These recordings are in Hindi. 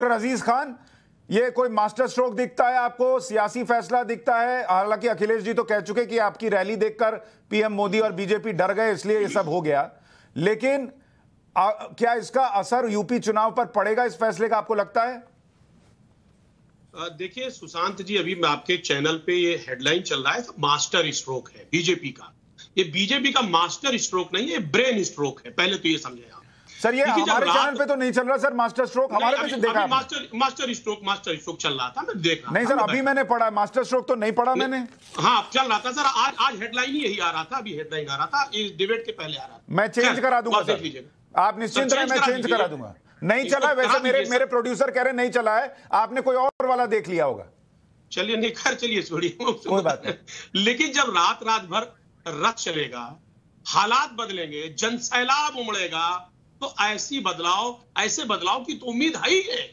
डॉक्टर अज़ीज़ खान ये कोई मास्टर स्ट्रोक दिखता है आपको? सियासी फैसला दिखता है। हालाँकि अखिलेश जी तो कह चुके कि आपकी रैली देखकर पीएम मोदी और बीजेपी डर गए इसलिए ये सब हो गया। लेकिन आ, क्या इसका असर यूपी चुनाव पर पड़ेगा इस फैसले का आपको लगता है? देखिए सुशांत जी अभी आपके चैनल पे ये हेडलाइन चल रहा है तो मास्टर स्ट्रोक है बीजेपी का। ये बीजेपी का मास्टर स्ट्रोक नहीं है ब्रेन स्ट्रोक है पहले तो ये समझे आप। सर ये हमारे चैनल पे तो नहीं चल रहा सर मास्टर स्ट्रोक हमारे पे देखा master master stroke master stroke चल रहा था मैं देख रहा नहीं सर अभी मैंने पढ़ा मास्टर स्ट्रोक तो नहीं पढ़ा मैंने। हाँ चल रहा था सर आज आज हेडलाइन ही यही आ रहा था अभी हेडलाइन आ रहा था इस डिबेट के पहले आ रहा था। मैं चेंज करा दूँगा सर। आप निश्चिंत रहे मैं चेंज करा दूँगा। नहीं चला वैसे मेरे मेरे प्रोड्यूसर कह रहे नहीं चला है। आपने कोई और वाला देख लिया होगा। चलिए नहीं खैर चलिए छोड़िए। कोई बात नहीं। लेकिन जब रात रात भर रथ चलेगा हालात बदलेंगे जनसैलाब उमड़ेगा तो ऐसी बदलाव, ऐसे बदलाव की तो उम्मीद है ही है।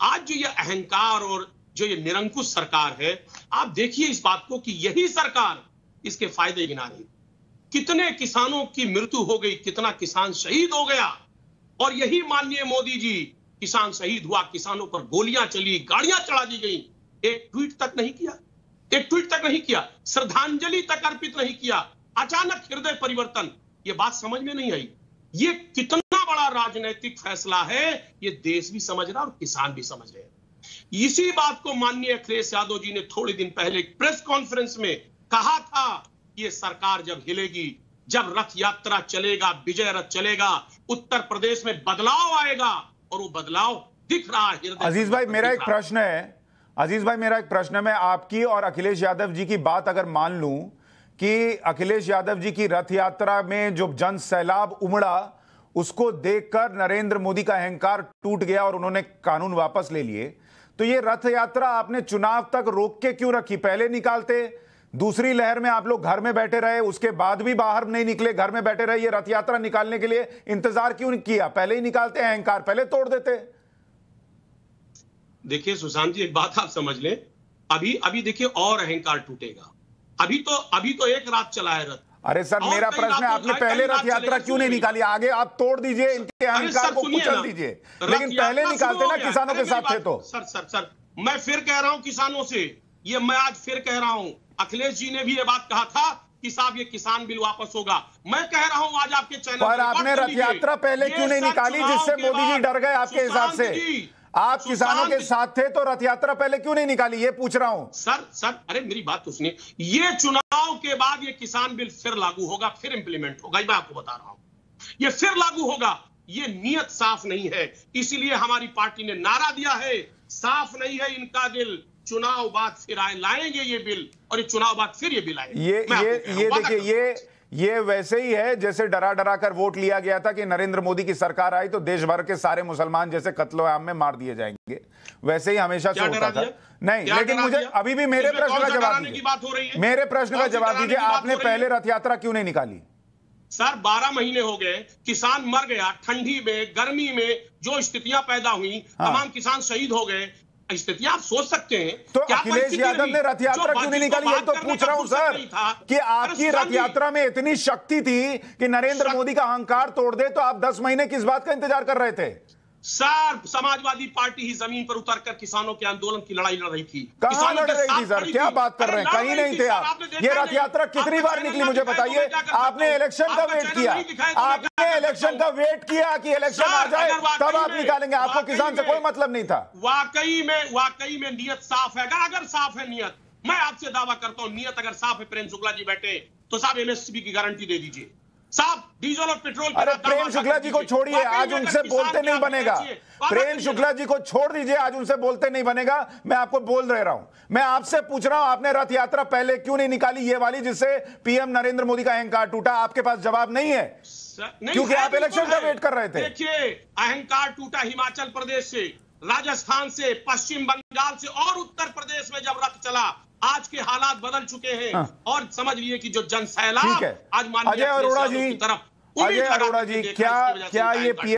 आज जो ये अहंकार और जो ये निरंकुश सरकार है, आप देखिए इस बात को कि यही सरकार इसके फ़ायदे गिना रही। कितने किसानों की मृत्यु हो गई, कितना किसान शहीद हो गया। और यही माननीय मोदी जी, किसान शहीद हुआ, किसानों पर गोलियाँ चली, गाड़ियाँ चढ़ा दी गई। एक ट्वीट तक नहीं किया, एक ट्वीट तक नहीं किया, श्रद्धांजलि तक अर्पित नहीं किया। अचानक हृदय परिवर्तन, ये बात समझ में नहीं आई। ये कितना बड़ा राजनीतिक फैसला है ये देश भी समझ रहा और किसान भी समझ रहे इसी बात को माननीय अखिलेश यादव जी ने थोड़े दिन पहले प्रेस कॉन्फ्रेंस में कहा था कि ये सरकार जब हिलेगी जब रथ यात्रा चलेगा विजय रथ चलेगा उत्तर प्रदेश में बदलाव आएगा और वो बदलाव दिख रहा है अज़ीज़ भाई मेरा एक प्रश्न है। अज़ीज़ भाई मेरा एक प्रश्न है मैं आपकी और अखिलेश यादव जी की बात अगर मान लूँ कि अखिलेश यादव जी की रथ यात्रा में जो जन सैलाब उमड़ा, उसको देखकर नरेंद्र मोदी का अहंकार टूट गया और उन्होंने कानून वापस ले लिए। तो ये रथ यात्रा आपने चुनाव तक रोक के क्यों रखी? पहले निकालते, दूसरी लहर में आप लोग घर में बैठे रहे, उसके बाद भी बाहर नहीं निकले, घर में बैठे रहे ये रथ यात्रा निकालने के लिए। इंतज़ार क्यों किया? पहले ही निकालते, अहंकार पहले तोड़ देते। देखिए, सुशांत जी, एक बात आप समझ लें। अभी अभी देखिए और अहंकार टूटेगा। अभी तो अभी तो एक रात चला है रथ। अरे सर मेरा प्रश्न है आपने पहले रथ यात्रा क्यों नहीं निकाली? आगे आप तोड़ दीजिए इनके अहंकार को कुचल दीजिए। लेकिन पहले निकालते ना किसानों के साथ थे तो। सर सर सर मैं फिर कह रहा हूँ किसानों से ये मैं आज फिर कह रहा हूँ। अखिलेश जी ने भी ये बात कहा था कि साहब ये किसान बिल वापस होगा। मैं कह रहा हूँ आज आपके चैनल पर आपने रथ यात्रा पहले क्यों नहीं निकाली जिससे मोदी जी डर गए आपके हिसाब से? आप किसानों के साथ थे तो रथ यात्रा पहले क्यों नहीं निकाली? ये पूछ रहा हूँ। सर सर अरे मेरी बात तो सुनिए। ये चुनाव के बाद ये किसान बिल फिर लागू होगा फिर इंप्लीमेंट होगा मैं आपको बता रहा हूँ। ये फिर लागू होगा ये नियत साफ़ नहीं है। इसीलिए हमारी पार्टी ने नारा दिया है साफ़ नहीं है इनका दिल। चुनाव बाद फिर आए लाएँगे ये बिल और ये चुनाव बाद फिर ये बिल आएँगे ये ये ये देखिए ये ये वैसे ही है जैसे डरा डरा कर वोट लिया गया था कि नरेंद्र मोदी की सरकार आई तो देश भर के सारे मुसलमान जैसे कत्लो आम में मार दिए जाएँगे। वैसे ही हमेशा से होता था। नहीं लेकिन मुझे अभी भी मेरे प्रश्न का जवाब दीजिए। मेरे प्रश्न का जवाब दीजिए आपने पहले रथ यात्रा क्यों नहीं निकाली? सर बारह महीने हो गए किसान मर गया ठंडी में गर्मी में जो स्थितियाँ पैदा हुई हाँ। तमाम किसान शहीद हो गए स्थितियाँ आप सोच सकते हैं। तो अखिलेश यादव ने रथ यात्रा क्यों नहीं निकाली? यही तो पूछ रहा हूँ सर कि आपकी रथ यात्रा में इतनी शक्ति थी कि नरेंद्र मोदी का अहंकार तोड़ दे तो आप दस महीने किस बात का इंतज़ार कर रहे थे? सर समाजवादी पार्टी ही ज़मीन पर उतरकर किसानों के आंदोलन की लड़ाई लड़ रही थी। कहाँ लड़ रही थी सर? क्या बात कर रहे हैं? कहीं नहीं थे आप। ये रथ यात्रा कितनी बार निकली मुझे बताइए? आपने इलेक्शन का वेट किया? आपने इलेक्शन का वेट किया कि इलेक्शन आ जाए? तब आप निकालेंगे। आपको किसान से कोई मतलब नहीं था। वाकई में वाकई में नियत साफ़ है। अगर साफ़ है नियत मैं आपसे दावा करता हूँ नियत अगर साफ़ है प्रेम शुक्ला जी बैठे तो साहब एमएसपी की गारंटी दे दीजिए। साहब डीजल और पेट्रोल अरे प्रेम शुक्ला जी को छोड़िए आज उनसे बोलते नहीं बनेगा। प्रेम शुक्ला जी को छोड़ दीजिए आज उनसे बोलते नहीं बनेगा। मैं आपको बोल रह रहा हूँ। मैं आपसे पूछ रहा हूँ आपने रथ यात्रा पहले क्यों नहीं निकाली? ये वाली जिससे पीएम नरेंद्र मोदी का अहंकार टूटा आपके पास जवाब नहीं है। क्योंकि आप इलेक्शन का वेट कर रहे थे। देखिए अहंकार टूटा हिमाचल प्रदेश से राजस्थान से पश्चिम बंगाल से और उत्तर प्रदेश में जब रथ चला आज के हालात बदल चुके हैं। हाँ। और समझ लिए कि जो जन सैलाब आज अजय अरोड़ा जी। तरफ़ अजय अरोड़ा जी क्या क्या ये